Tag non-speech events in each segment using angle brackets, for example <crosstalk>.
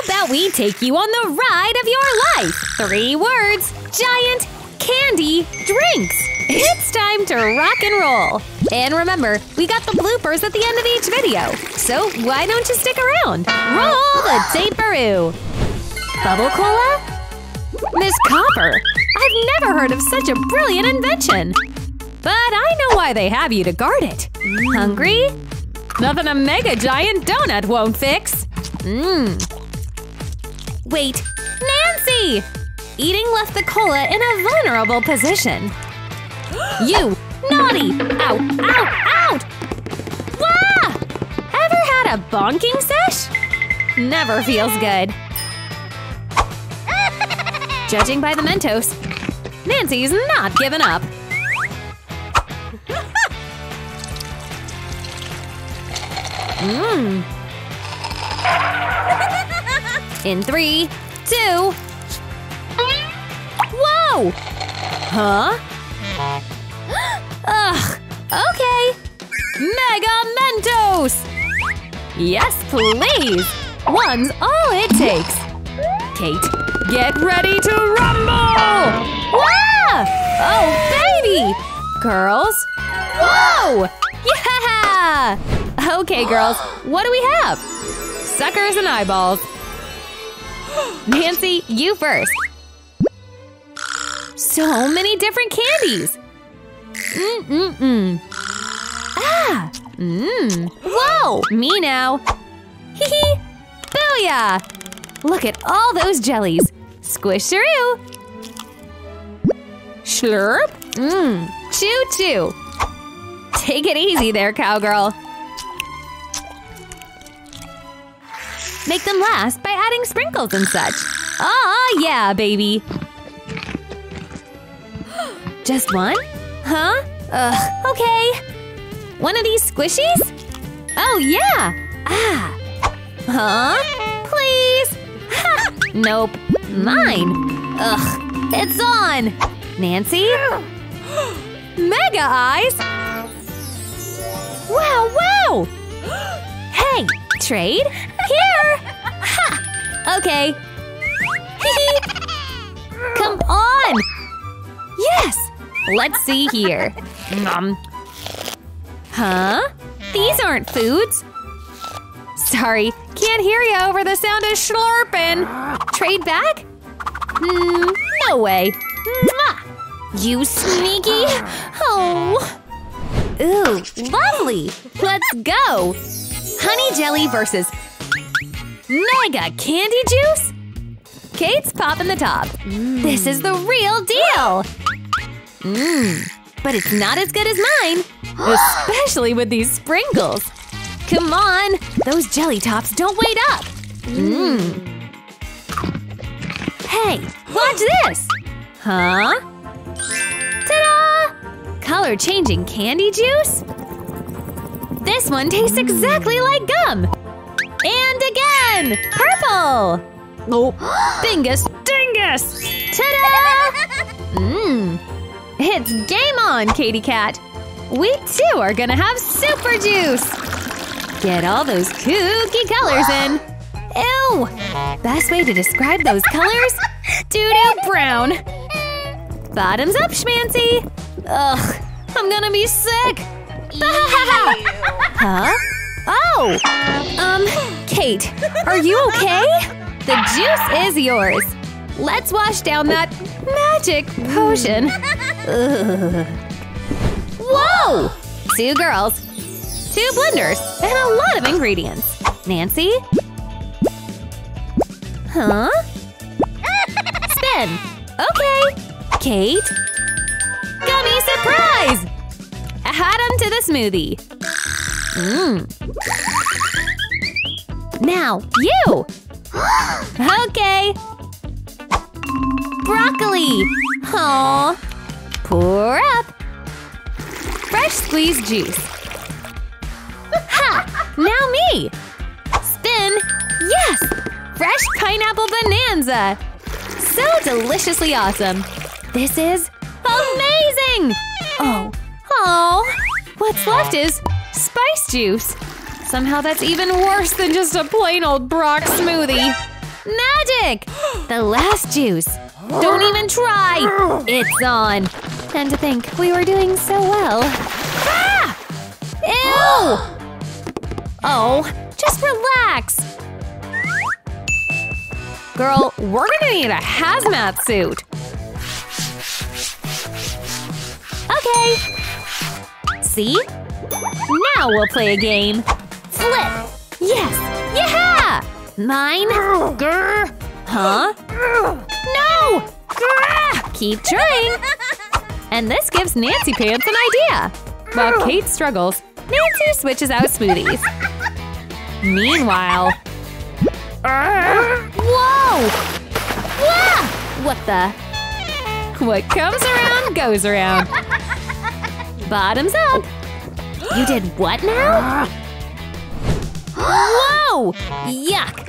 How about we take you on the ride of your life? Three words, giant candy drinks. It's time to rock and roll. And remember, we got the bloopers at the end of each video. So why don't you stick around? Roll the tape-a-roo. Bubble Cola? Miss Copper, I've never heard of such a brilliant invention. But I know why they have you to guard it. Hungry? Nothing a mega giant donut won't fix. Mmm. Wait, Nancy! Eating left the cola in a vulnerable position. <gasps> You! Naughty! Out! Out! Out! Wah! Ever had a bonking sesh? Never feels good. <laughs> Judging by the Mentos, Nancy's not giving up. <laughs> Mmm. In three, two. Whoa! Huh? <gasps> Ugh. Okay. Mega Mentos! Yes, please! One's all it takes. Kate, get ready to rumble! Wow! Oh, baby! Girls? Whoa! Yeah! Okay, girls, what do we have? Suckers and eyeballs. <gasps> Nancy, you first. So many different candies. Mm-mm-mm. Ah! Mmm. Whoa! Me now. Hee hee! Booyah! Look at all those jellies. Squish-a-roo! Slurp? Mmm. Choo-choo! Take it easy there, cowgirl. Make them last by adding sprinkles and such. Ah, yeah, baby. <gasps> Just one? Huh? Ugh, okay. One of these squishies? Oh, yeah! Ah! Huh? Please? Ha! Nope. Mine. Ugh, it's on! Nancy? <gasps> Mega eyes? Wow, wow! <gasps> Hey, trade? Here! Okay. <laughs> Come on! Yes! Let's see here. Um. Huh? These aren't foods. Sorry, can't hear you over the sound of slurping. Trade back? Mm, no way. Mwah! You sneaky! Oh! Ooh, lovely! Let's go! Honey jelly versus mega candy juice? Kate's popping the top. This is the real deal! Mmm, but it's not as good as mine. <gasps> Especially with these sprinkles. Come on, those jelly tops don't wait up. Mmm. Hey, watch this! Huh? Ta-da! Color-changing candy juice? This one tastes exactly like gum! And Purple! Oh, <gasps> dingus, Dingus! Ta-da! Mmm. <laughs> It's game on, Katy Cat! We too are gonna have super juice! Get all those kooky colors in! Ew! Best way to describe those colors? Doo-doo brown! Bottoms up, Schmancy! Ugh, I'm gonna be sick! <laughs> huh? Oh! Um, Kate, are you okay? The juice is yours! Let's wash down that magic potion! Ugh. Whoa! Two girls, two blenders, and a lot of ingredients. Nancy? Huh? Spin! Okay! Kate? Gummy surprise! Add them to the smoothie. Mmm. Now, you! <gasps> okay! Broccoli! Aww. Pour up! Fresh squeezed juice. Ha! Now me! Spin! Yes! Fresh pineapple bonanza! So deliciously awesome! This is amazing! Oh, oh! What's left is spice juice. Somehow that's even worse than just a plain old Brock smoothie. Magic! The last juice. Don't even try! It's on. And to think we were doing so well. Ah! Ew! Oh, just relax. Girl, we're gonna need a hazmat suit. Okay. See? Now we'll play a game. Flip! Yes! Yeah! Mine? Grr! Huh? No! Keep trying! And this gives Nancy Pants an idea. While Kate struggles, Nancy switches out smoothies. Meanwhile… Whoa! Wah! What the? What comes around goes around. Bottoms up. You did what now? Whoa! Yuck!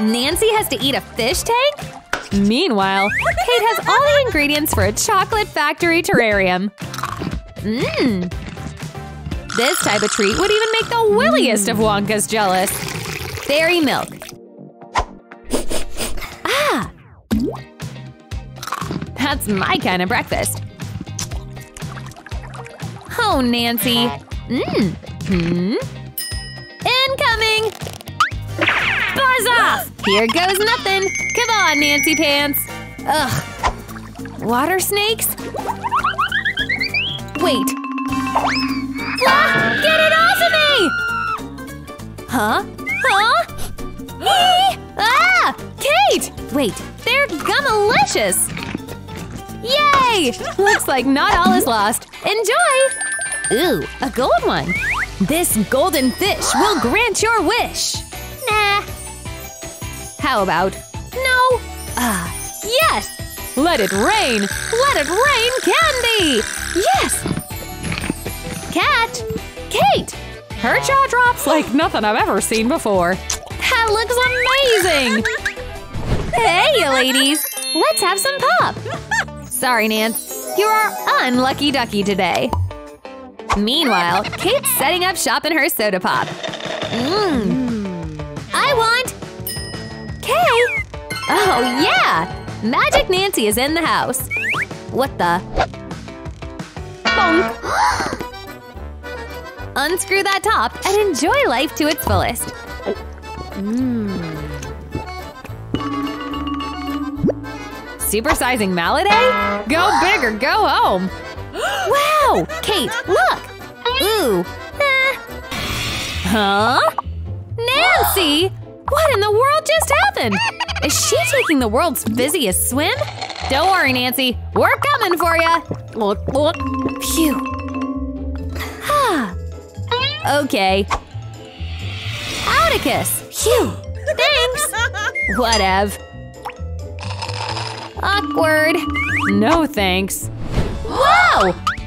Nancy has to eat a fish tank? Meanwhile, Kate has all the ingredients for a chocolate factory terrarium. Mmm. This type of treat would even make the williest of Wonkas jealous. Fairy milk. Ah! That's my kind of breakfast. Oh, Nancy. Mmm. Hmm? Incoming! Buzz off! Here goes nothing. Come on, Nancy Pants. Ugh. Water snakes? Wait. Ah, get it off of me! Huh? Huh? Ah! Kate! Wait, they're gummalicious! Yay! Looks like not all is lost. Enjoy! Ooh, a gold one. This golden fish will grant your wish. Nah. How about no? Ah, yes! Let it rain! Let it rain candy! Yes! Cat! Kate! Her jaw drops like nothing I've ever seen before. That looks amazing! Hey, ladies! Let's have some pop! Sorry, Nance. You are unlucky ducky today. Meanwhile, Kate's setting up shop in her soda pop. Mmm. I want… Kate! Oh, yeah! Magic Nancy is in the house. What the? Bonk! <gasps> Unscrew that top and enjoy life to its fullest. Mmm. Supersizing Maladay? Eh? Go big or go home! Wow! Kate, look! Ooh! Huh? Nancy! What in the world just happened? Is she taking the world's busiest swim? Don't worry, Nancy. We're coming for look. Phew. Ah. okay. Atticus! Phew. Thanks. Whatever. Awkward. No thanks.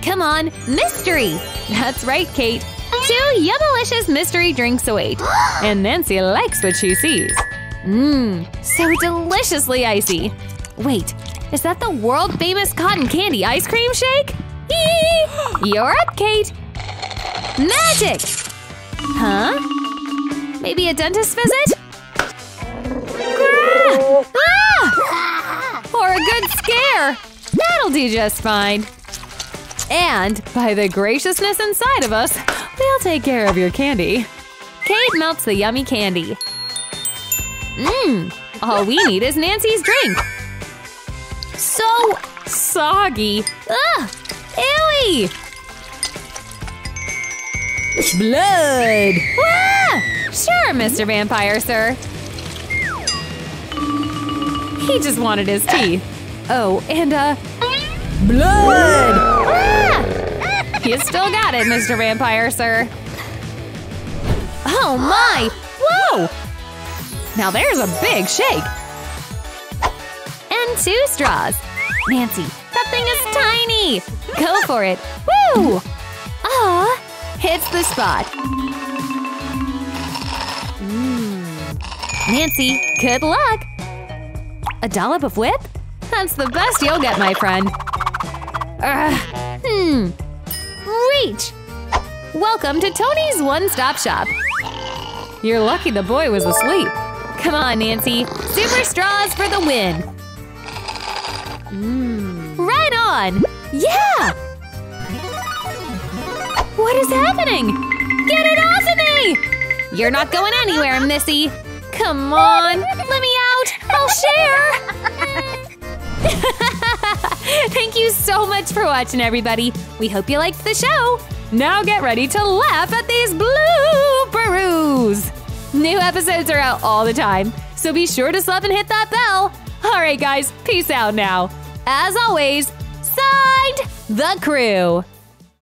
Come on, mystery! That's right, Kate. Two Yummalicious mystery drinks await. <gasps> And Nancy likes what she sees. Mmm, so deliciously icy. Wait, is that the world-famous cotton candy ice cream shake? Eee! <laughs> You're up, Kate! Magic! Huh? Maybe a dentist visit? Ah! Or a good scare! That'll do just fine. And by the graciousness inside of us, we'll take care of your candy. Kate melts the yummy candy. Mmm, all we need is Nancy's drink. So soggy. Ugh, ewy. Blood! Ah! Sure, Mr. Vampire, sir. He just wanted his teeth. Oh, and uh, blood! Ah! You still got it, Mr. Vampire, sir. Oh my! Whoa! Now there's a big shake. And two straws. Nancy, that thing is tiny! Go for it! Woo! Ah, hits the spot. Mm. Nancy, good luck! A dollop of whip? That's the best you'll get, my friend. Ugh. Hmm. Welcome to Tony's One Stop Shop. You're lucky the boy was asleep. Come on, Nancy. Super straws for the win. Mm. Right on. Yeah. What is happening? Get it off of me! You're not going anywhere, Missy. Come on, let me out. I'll share. <laughs> Thank you so much for watching, everybody. We hope you liked the show. Now get ready to laugh at these blooperoos. New episodes are out all the time, so be sure to sub and hit that bell. All right, guys, peace out now. As always, signed, the crew.